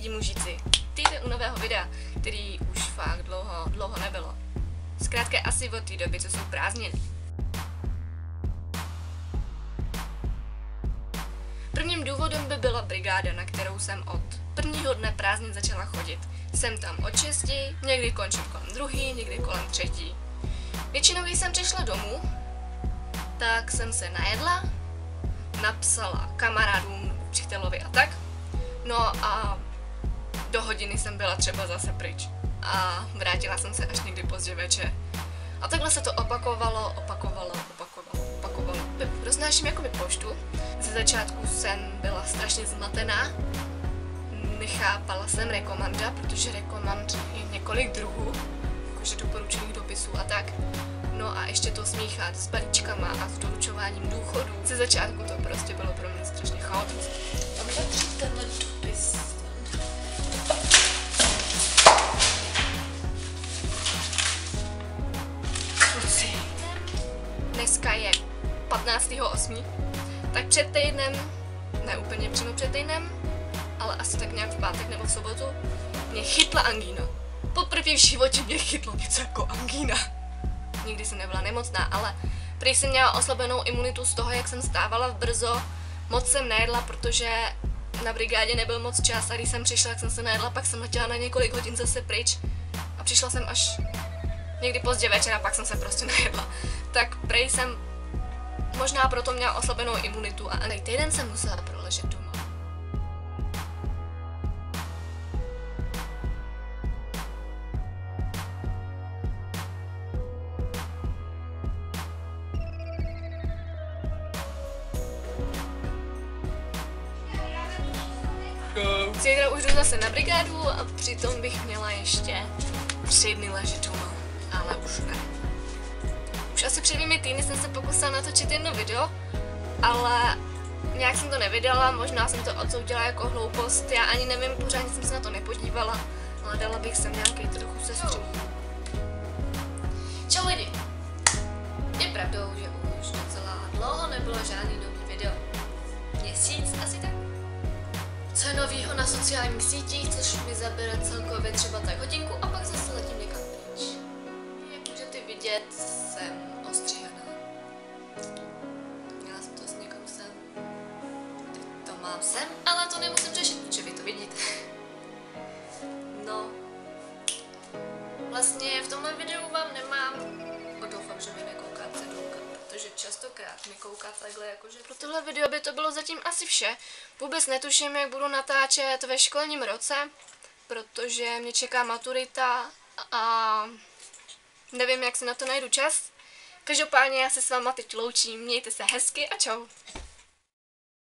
lidi mužici. Týden u nového videa, který už fakt dlouho, dlouho nebylo. Zkrátka asi od té doby, co jsou prázdniny. Prvním důvodem by byla brigáda, na kterou jsem od prvního dne prázdnin začala chodit. Jsem tam od 6, někdy končím kolem druhý, někdy kolem třetí. Většinou, když jsem přišla domů, tak jsem se najedla, napsala kamarádům, přítelovi a tak. No a do hodiny jsem byla třeba zase pryč. A vrátila jsem se až někdy pozdě večer. A takhle se to opakovalo, opakovalo, opakovalo, opakovalo. Roznáším jako poštu. Ze začátku jsem byla strašně zmatená. Nechápala jsem rekomanda, protože rekomand je několik druhů, jakože doporučených dopisů a tak. No a ještě to smíchat s balíčkama a s doručováním důchodu. Ze začátku to prostě bylo pro mě strašně chaotické. Dneska je 15.8. Tak před týdnem, ne úplně přímo před týdnem, ale asi tak nějak v pátek nebo v sobotu, mě chytla angína. Poprvé v životě mě chytlo něco jako angína. Nikdy jsem nebyla nemocná, ale prý jsem měla oslabenou imunitu z toho, jak jsem stávala v brzo. Moc jsem nejedla, protože na brigádě nebyl moc čas a když jsem přišla, tak jsem se najedla, pak jsem letěla na několik hodin zase pryč a přišla jsem až někdy pozdě večer a pak jsem se prostě najedla. Tak prej jsem možná proto měla oslabenou imunitu a ani týden jsem musela proležet doma. Zítra už jdu zase na brigádu a přitom bych měla ještě tři dny ležet doma, ale už ne. Asi před dvěmi týdny jsem se pokusila natočit jedno video, ale nějak jsem to nevydala, možná jsem to odsoudila jako hloupost, já ani nevím, pořádně jsem se na to nepodívala, ale dala bych sem nějaký trochu sestřih. Čau lidi! Je pravdou, že už docela dlouho nebylo žádný nový video. Měsíc asi tak? co je novýho na sociálních sítích, což mi zabere celkově třeba tak hodinku a pak zase letím vidět, jsem ostříhaná. Měla jsem to s někam sem. Teď to mám sem, ale to nemusím řešit, protože vy to vidíte. No. Vlastně v tomhle videu vám nemám, doufám, že mi nekoukáte dolka, protože častokrát mi kouká takhle jakože. Pro tohle video by to bylo zatím asi vše. Vůbec netuším, jak budu natáčet ve školním roce, protože mě čeká maturita a nevím, jak si na to najdu čas. Každopádně já se s váma teď loučím, mějte se hezky a čau.